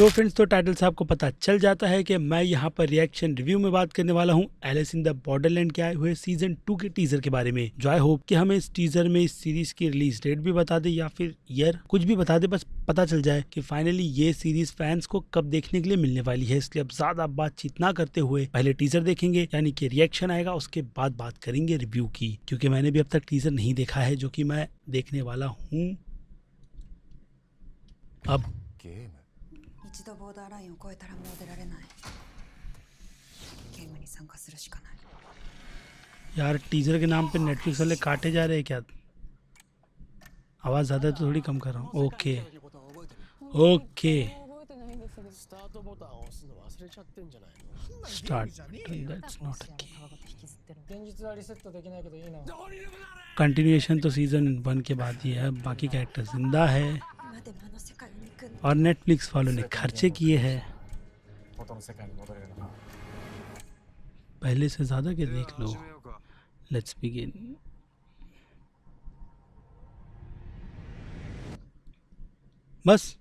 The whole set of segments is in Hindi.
तो फ्रेंड्स तो टाइटल से आपको पता चल जाता है कि मैं यहाँ पर रिएक्शन रिव्यू में बात करने वाला हूँ। एलिस इन द बॉर्डरलैंड के आए हुए सीज़न टू के टीजर के बारे में। जो आई होप कि हमें इस टीजर में इस सीरीज़ की रिलीज़ डेट भी बता दे या फिर ईयर कुछ भी बता दे, बस पता चल जाए कि फाइनली ये सीरीज़ फैंस को कब देखने के लिए मिलने वाली है। इसलिए अब ज़्यादा बातचीत ना करते हुए पहले टीजर देखेंगे, यानी कि रिएक्शन आएगा, उसके बाद बात करेंगे रिव्यू की। क्योंकि मैंने भी अब तक टीजर नहीं देखा है, जो कि मैं देखने वाला हूँ। अब 一度ボーダーラインを越えたらもう出られないゲームに参加するしかない यार टीजर के नाम पे नेटफ्लिक्स वाले काटे जा रहे हैं क्या आवाज़ ज़्यादा तो थोड़ी कम कर रहा हूँ okay okay 覚えてないんですねスタートボタンを押すの忘れちゃってんじゃないの start that's not a 皮ごと引きずってる現実はリセットできないけどいいな continuation तो सीजन वन के बाद ही है बाकी कैरेक्टर जिंदा है और नेटफ्लिक्स वालों ने खर्चे किए हैं। पहले से ज़्यादा के देख लो। लेट्स बिगिन बस।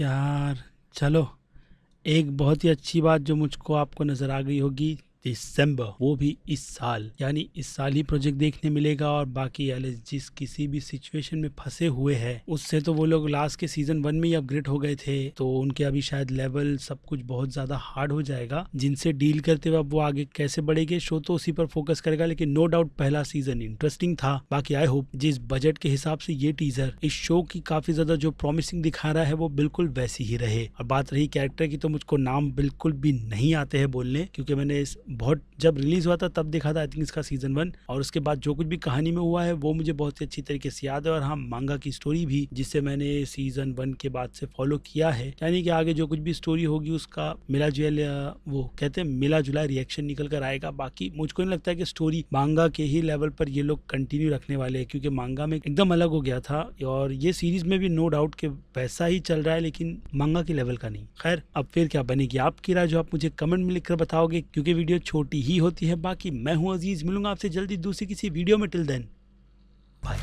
यार, चलो। एक बहुत ही अच्छी बात जो मुझको आपको नज़र आ गई होगी। दिसंबर, वो भी इस साल। यानी इस साल ही प्रोजेक्ट देखने मिलेगा और बाकी एल जिस किसी भी सिचुएशन में फंसे हुए हैं, उससे तो वो लोग लास्ट के सीज़न वन में ही अपग्रेड हो गए थे। तो उनके अभी शायद लेवल सब कुछ बहुत ज़्यादा हार्ड हो जाएगा। जिनसे डील करते हुए अब वो आगे कैसे बढ़ेंगे शो तो उसी पर फोकस करेगा, लेकिन नो डाउट पहला सीज़न इंटरेस्टिंग था। बाकी आई होप जिस बजट के हिसाब से ये टीजर इस शो की काफ़ी ज़्यादा जो प्रॉमिसिंग दिखा रहा है, वो बिल्कुल वैसी ही रहे। और बात रही कैरेक्टर की तो मुझको नाम बिल्कुल भी नहीं आते हैं बोलने, क्योंकि मैंने इस बहुत जब रिलीज़ हुआ था, तब देखा था आई थिंक इसका सीज़न वन और उसके बाद जो कुछ भी कहानी में हुआ है, वो मुझे बहुत ही अच्छी तरीके से याद है, और हाँ मांगा की स्टोरी भी जिससे मैंने सीज़न वन के बाद से फॉलो किया है। यानी कि आगे जो कुछ भी स्टोरी होगी, उसका मिला जुल, वो कहते हैं, मिला जुला रिएक्शन निकल कर आएगा। बाकी मुझको नहीं लगता है कि स्टोरी मांगा के ही लेवल पर ये लोग कंटिन्यू रखने वाले हैं, क्योंकि मांगा में एकदम अलग हो गया था, और ये सीरीज़ में भी नो डाउट के वैसा ही चल रहा है, लेकिन मांगा के लेवल का नहीं। खैर, अब फिर क्या बनेगी? आपकी राय जो आप मुझे कमेंट में लिखकर बताओगे, क्योंकि वीडियो छोटी ही होती है। बाकी मैं हूँ अज़ीज़, मिलूँगा आपसे जल्दी दूसरी किसी वीडियो में। Till then. बाय